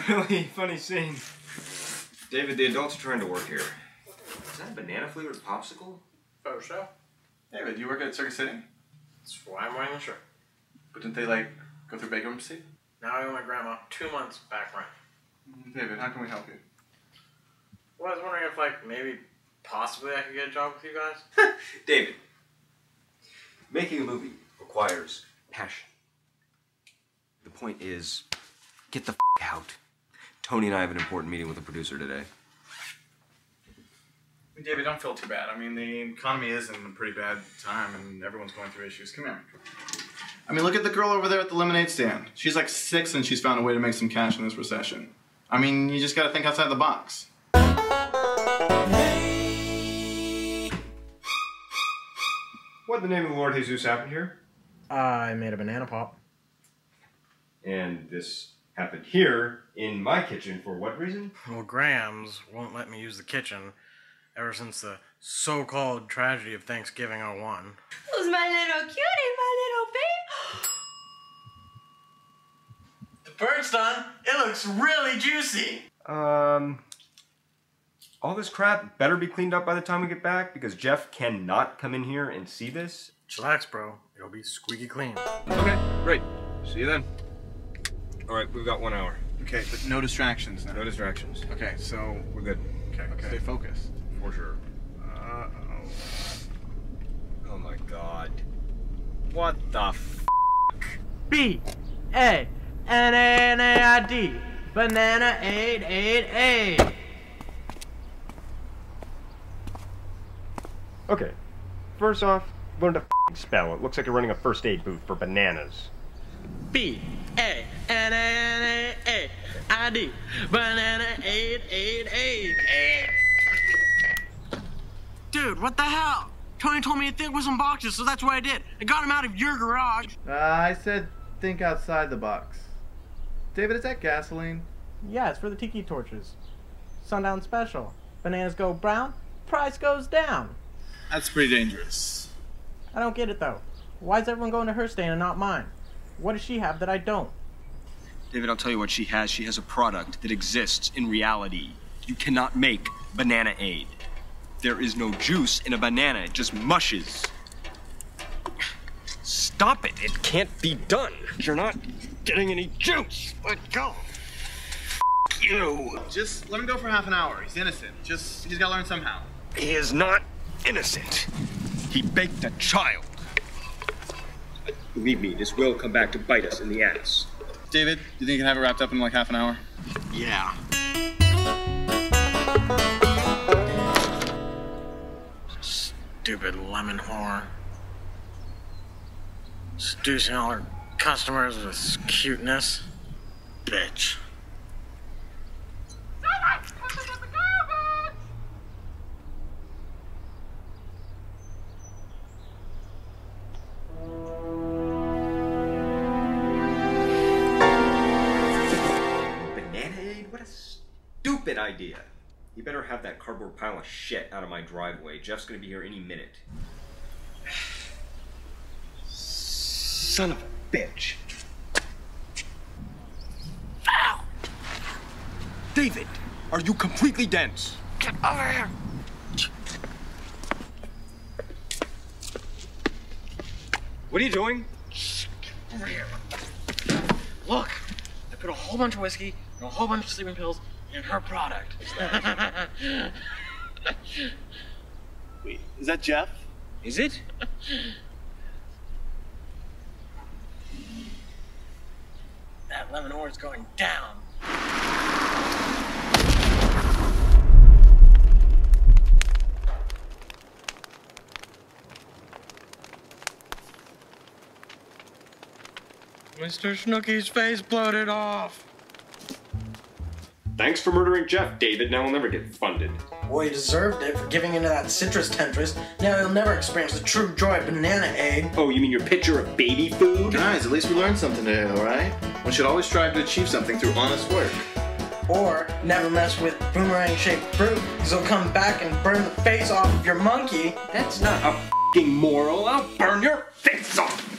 really funny scene. David, the adults are trying to work here. Is that a banana flavored popsicle? Oh, show. David, you work at Circus City? That's why I'm wearing the shirt. But didn't they, like, go through bankruptcy? Now I owe my grandma two months back rent. Mm, David, how can we help you? Well, I was wondering if, like, maybe possibly I could get a job with you guys. David, making a movie requires passion. The point is, get the f out. Tony and I have an important meeting with the producer today. David, don't feel too bad. I mean, the economy is in a pretty bad time and everyone's going through issues. Come here. I mean, look at the girl over there at the lemonade stand. She's like six and she's found a way to make some cash in this recession. I mean, you just gotta think outside the box. What in the name of the Lord Jesus happened here? I made a banana pop. And this happened here in my kitchen for what reason? Well, Grams won't let me use the kitchen ever since the so-called tragedy of Thanksgiving 01. Who's my little cutie, my little baby? The bird's done. It looks really juicy. Um, all this crap better be cleaned up by the time we get back because Jeff cannot come in here and see this. Chillax, bro. It'll be squeaky clean. Okay, great. See you then. All right, we've got one hour. Okay, but no distractions now. No distractions. Okay, so We're good. okay, stay focused. For sure. Uh oh. Oh my god. What the f? B A N A N A I D. Banana 888. Okay. First off, learn to f***ing spell. It looks like you're running a first aid booth for bananas. B A N A N A A I D. Banana 888. Dude, what the hell? Tony told me to think with some boxes, so that's what I did. I got him out of your garage. Uh, I said think outside the box. David, is that gasoline? Yeah, it's for the tiki torches. Sundown special. Bananas go brown, price goes down. That's pretty dangerous. I don't get it though. Why is everyone going to her stand and not mine? What does she have that I don't? David, I'll tell you what she has. She has a product that exists in reality. You cannot make banana aid. There is no juice in a banana, it just mushes. Stop it! It can't be done! You're not getting any juice! Let go! F you! Just let him go for half an hour. He's innocent. Just he's gotta learn somehow. He is not innocent. He baked a child. Believe me, this will come back to bite us in the ass. David, do you think you can have it wrapped up in like half an hour? Yeah. Stupid lemon whore. Seducing all her customers with cuteness. Bitch. What a stupid idea. You better have that cardboard pile of shit out of my driveway. Jeff's gonna be here any minute. Son of a bitch. Ow! David, are you completely dense? Get over here! What are you doing? Over here. Look, I put a whole bunch of whiskey and a whole bunch of sleeping pills in her product. Wait, is that Jeff? Is it? that lemon whore's going down. Mr. Snooky's face bloated off. Thanks for murdering Jeff, David. Now we'll never get funded. Well, he deserved it for giving into that citrus temptress. Now he'll never experience the true joy of banana egg. Oh, you mean your picture of baby food? Guys, at least we learned something today, alright? One should always strive to achieve something through honest work. Or never mess with boomerang shaped fruit, because he'll come back and burn the face off of your monkey. That's not a fing moral. I'll burn your face off.